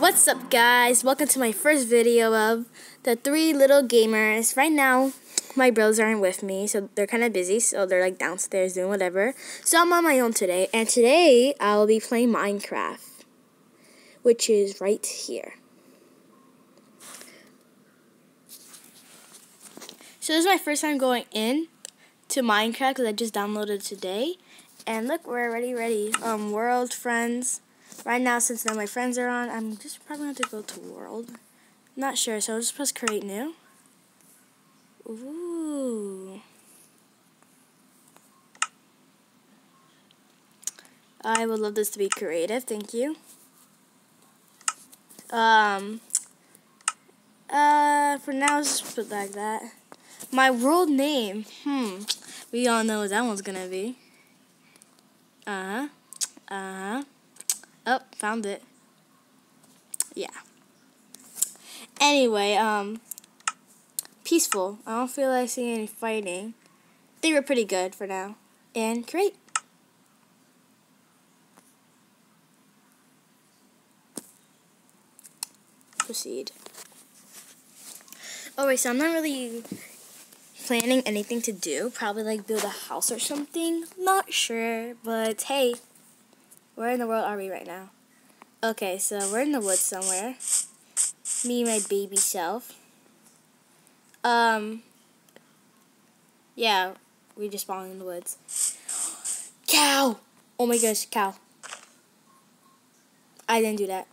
What's up guys? Welcome to my first video of the three little gamers. Right now, my bros aren't with me, so they're kind of busy, so they're like downstairs doing whatever. So I'm on my own today, and today I will be playing Minecraft, which is right here. So this is my first time going in to Minecraft because I just downloaded today. And look, we're already ready. Um, world friends. Right now, since none of my friends are on, I'm just probably going to go to world. Not sure, so I'll just press create new. Ooh. I would love this to be creative, thank you. Um, uh, for now, just put like that. My world name, hmm, we all know what that one's gonna be. Uh-huh, uh-huh. Oh, found it. Yeah. Anyway, um, peaceful. I don't feel like seeing any fighting. They were pretty good for now. And great. Proceed. Alright, so I'm not really planning anything to do. Probably like build a house or something. Not sure, but hey, where in the world are we right now? Okay, so we're in the woods somewhere. Me and my baby self. Um, yeah, we just spawned in the woods. Cow! Oh my gosh, cow. I didn't do that.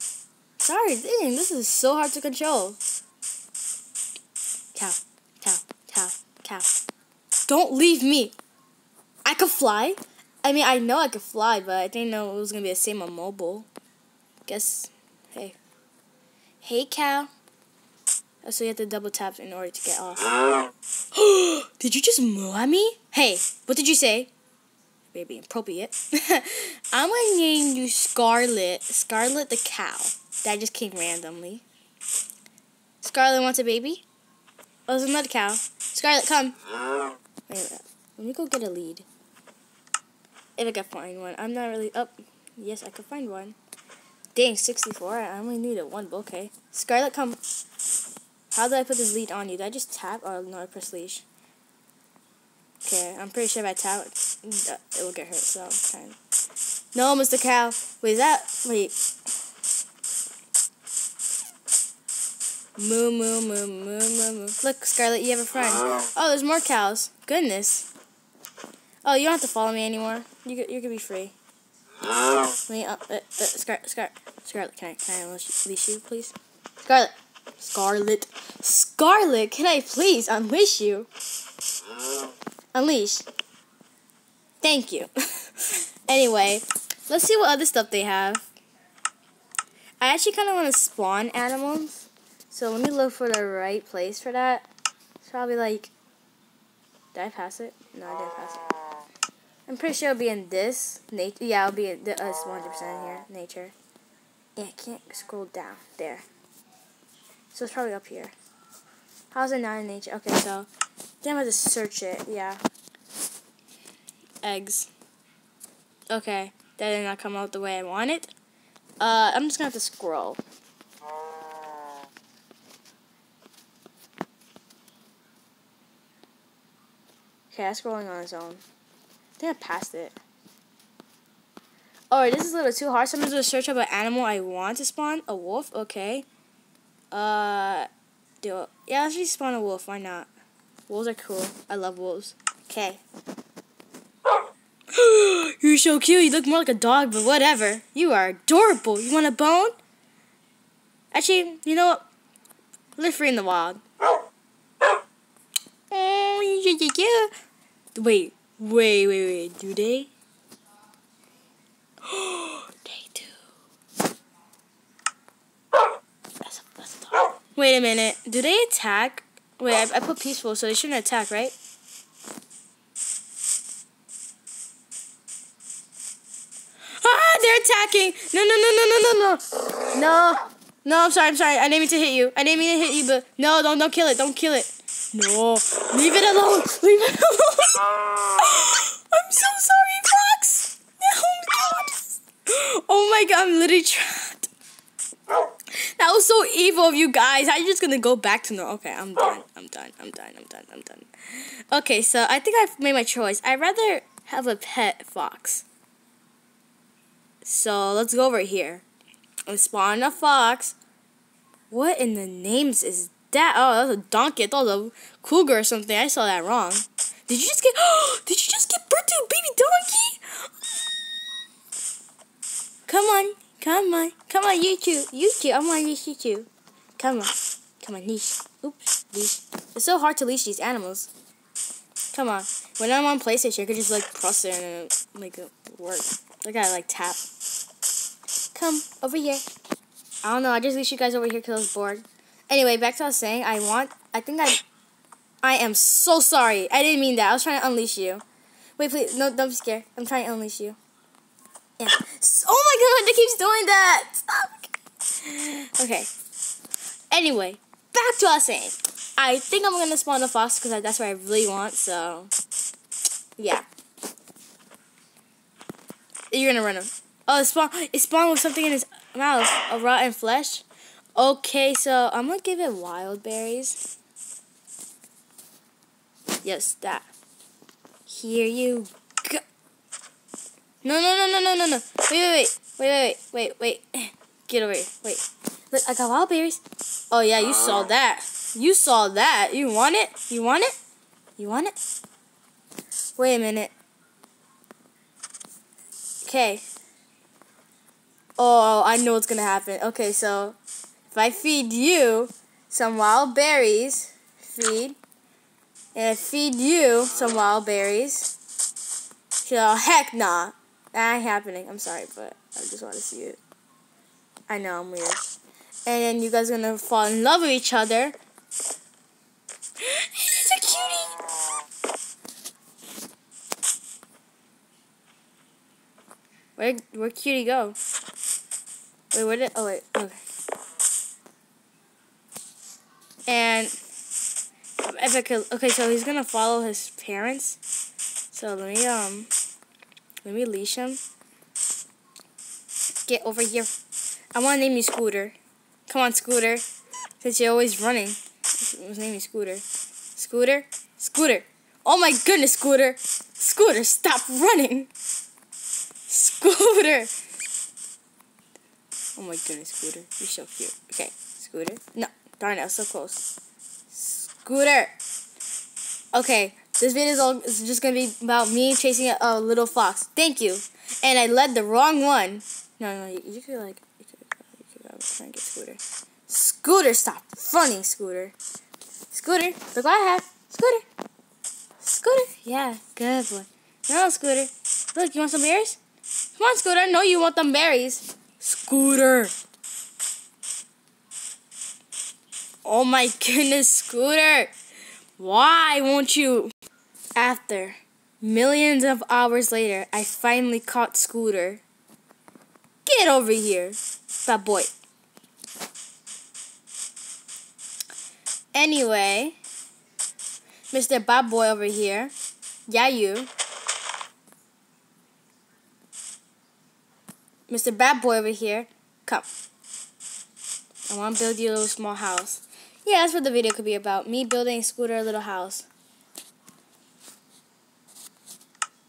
Sorry, dang, this is so hard to control. Cow, cow, cow, cow. Don't leave me. I could fly. I mean, I know I could fly, but I didn't know it was going to be the same on mobile. Guess, hey. Hey, cow. Oh, so you have to double tap in order to get off. did you just moo at me? Hey, what did you say? Maybe appropriate. I'm going to name you Scarlet. Scarlet the cow. That just came randomly. Scarlet wants a baby? Oh, there's another cow. Scarlet, come. Let me go get a lead. If I can find one. I'm not really up. Oh, yes, I can find one. Dang, 64. I only needed one, but okay. Scarlet, come. How did I put this lead on you? Did I just tap or no, I press leash? Okay, I'm pretty sure if I tap, it will get hurt, so I'm trying. No, Mr. Cow. Wait, is that. Wait. Moo, moo, moo, moo, moo, moo. Look, Scarlet, you have a friend. Oh, there's more cows. Goodness. Oh, you don't have to follow me anymore. You you can be free. Let me, uh, uh, uh, Scar Scar Scarlet, can I, can I unleash you, please? Scarlet. Scarlet. Scarlet, can I please unleash you? Unleash. Thank you. anyway, let's see what other stuff they have. I actually kind of want to spawn animals. So let me look for the right place for that. It's probably like... Did I pass it? No, I didn't pass it. I'm pretty sure it'll be in this. Nature. Yeah, it'll be in this 100% here. Nature. Yeah, I can't scroll down. There. So it's probably up here. How's it not in nature? Okay, so then I'm to search it. Yeah. Eggs. Okay. That did not come out the way I want it. Uh, I'm just to have to scroll. Okay, that's scrolling on its own. I think I passed it. Alright, this is a little too hard. So I'm going to search up an animal I want to spawn. A wolf? Okay. Uh, do it. Yeah, let's just spawn a wolf. Why not? Wolves are cool. I love wolves. Okay. You're so cute. You look more like a dog, but whatever. You are adorable. You want a bone? Actually, you know what? Live free in the wild. Oh, yeah, yeah, yeah. Wait, Wait, wait, wait. Do they? they do. That's a, that's a Wait a minute. Do they attack? Wait, I, I put peaceful, so they shouldn't attack, right? Ah, they're attacking! No, no, no, no, no, no, no. No. No, I'm sorry, I'm sorry. I didn't mean to hit you. I didn't mean to hit you, but no, don't, don't kill it. Don't kill it. No. Leave it alone. Leave it alone. I'm so sorry, Fox. Oh my god. Oh my god, I'm literally trapped. That was so evil of you guys. I'm just gonna go back to normal. Okay, I'm done. I'm done. I'm done. I'm done. I'm done. Okay, so I think I've made my choice. I'd rather have a pet fox. So let's go over here. And spawn a fox. What in the names is that? Oh, that's a donkey. It was a cougar or something. I saw that wrong. Did you just get? did you just get birth to a baby donkey? Come on, come on, come on, you two, you two. I want to leash you two. Come on, come on, leash. Oops, leash. It's so hard to leash these animals. Come on. When I'm on PlayStation, I could just like press it and make it work. I gotta like tap. Come over here. I don't know. I just leashed you guys over here because I was bored. Anyway, back to what I was saying. I want. I think I. I am so sorry. I didn't mean that. I was trying to unleash you. Wait, please. No, don't be scared. I'm trying to unleash you. Yeah. Oh my god, it keeps doing that. Stop. Okay. Anyway, back to what I was saying. I think I'm gonna spawn the fox because that's what I really want. So, yeah. You're gonna run him. Oh, it spawned. It spawned with something in his mouth. A rotten flesh. Okay, so I'm gonna give it wild berries. Yes, that. Here you go. No, no, no, no, no, no, no. Wait, wait, wait, wait, wait, wait. Get over here. Wait. Look, I got wild berries. Oh yeah, you saw that. You saw that. You want it? You want it? You want it? Wait a minute. Okay. Oh, I know what's gonna happen. Okay, so if I feed you some wild berries, feed, and I feed you some wild berries, so heck nah, that ain't happening. I'm sorry, but I just want to see it. I know I'm weird. And then you guys are gonna fall in love with each other. It's a cutie. Where where cutie go? Wait, where did? Oh wait. Okay. And if I could, okay, so he's gonna follow his parents. So let me um, let me leash him. Get over here. I want to name you Scooter. Come on, Scooter. Since you're always running. His name is Scooter. Scooter? Scooter. Oh my goodness, Scooter. Scooter, stop running. Scooter. Oh my goodness, Scooter. You're so cute. Okay, Scooter. No, darn it, I was so close. Scooter. Okay, this video is, all, is just gonna be about me chasing a, a, little fox. Thank you. And I led the wrong one. No, no, you, you could like, you could, you could, uh, I was trying to get Scooter. Scooter, stop running, Scooter. Scooter, look what I have. Scooter. Scooter. Yeah, good boy. No, Scooter. Look, you want some berries? Come on, Scooter. I know you want them berries. Scooter. Oh my goodness, Scooter. Why won't you? After millions of hours later, I finally caught Scooter. Get over here, bad boy. Anyway, Mr. Bad Boy over here. Yeah, you. Mr. Bad Boy over here. Come. I want to build you a little small house. Yeah, that's what the video could be about. Me building a Scooter a little house.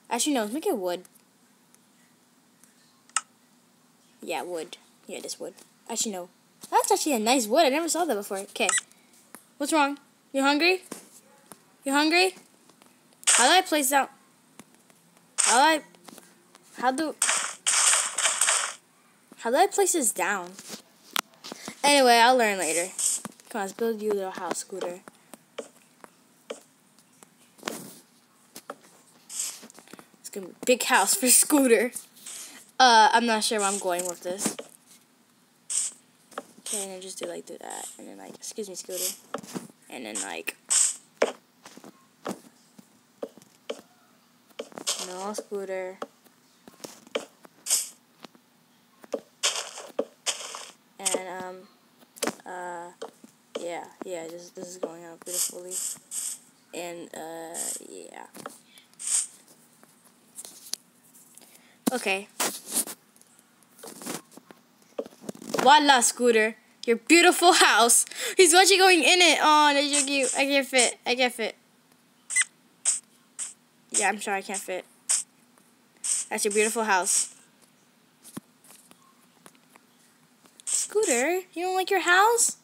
Actually, no, let's make it wood. Yeah, wood. Yeah, this wood. Actually, no. That's actually a nice wood. I never saw that before. Okay. What's wrong? You hungry? You hungry? How do I place down? How do I... How do... How do I place this down? Anyway, I'll learn later. Come on, let's build you a little house, Scooter. It's gonna be a big house for Scooter. Uh, I'm not sure where I'm going with this. Okay, and then just do like do that, and then like, excuse me, Scooter, and then like, no, Scooter. And um, uh, yeah, yeah, this this is going out beautifully, and uh, yeah. Okay. Voila, Scooter. Your beautiful house. He's watching going in it. Oh, that's so cute. I can't fit. I can't fit. Yeah, I'm sorry I can't fit. That's your beautiful house. Scooter, you don't like your house?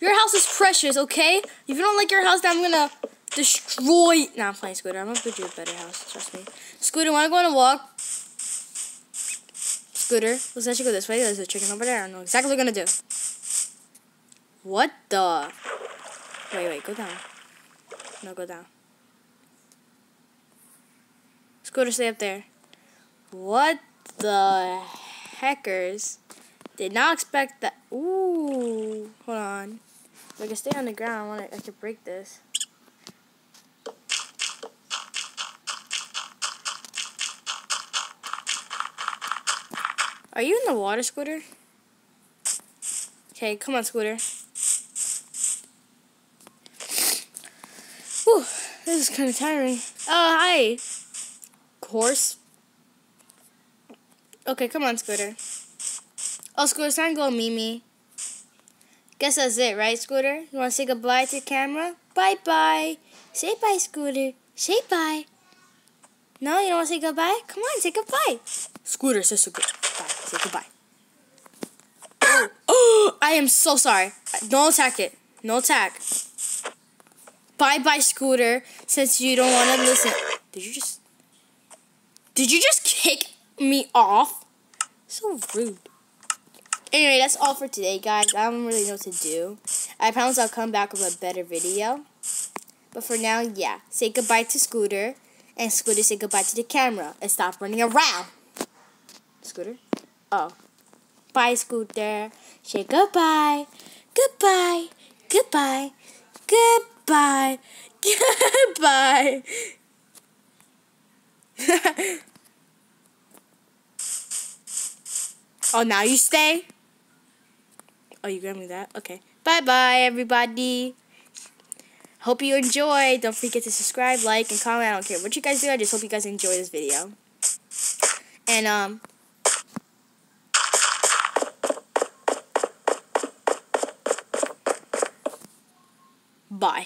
Your house is precious, okay? If you don't like your house, then I'm gonna destroy. Nah, I'm playing Scooter. I'm gonna build you a better house. Trust me. Scooter, wanna go on a walk? Scooter, let's actually go this way. There's a chicken over there. I don't know exactly what we're gonna do. What the? Wait, wait, go down. No, go down. Scooter, stay up there. What the heckers? Did not expect that. Ooh, hold on. If I can stay on the ground, I wanna, I could break this. Are you in the water, Scooter? Okay, come on, Scooter. Whew, this is kind of tiring. Oh, hi. Course. Okay, come on, Scooter. Oh, Scooter, it's time to go Mimi. Guess that's it, right, Scooter? You want to say goodbye to the camera? Bye-bye. Say bye, Scooter. Say bye. No, you don't want to say goodbye? Come on, say goodbye. Scooter says so goodbye. Say goodbye. Oh. oh, I am so sorry. No attack it. No attack. Bye-bye, Scooter, since you don't want to listen. Did you just... Did you just kick me off? So rude. Anyway, that's all for today, guys. I don't really know what to do. I promise I'll come back with a better video. But for now, yeah. Say goodbye to Scooter. And Scooter, say goodbye to the camera. And stop running around. Scooter? Oh. Bye, Scooter. Say goodbye. Goodbye. Goodbye. Goodbye. Goodbye. oh, now you stay? Oh, you me that? Okay. Bye-bye, everybody. Hope you enjoy. Don't forget to subscribe, like, and comment. I don't care what you guys do. I just hope you guys enjoy this video. And, um... Bye.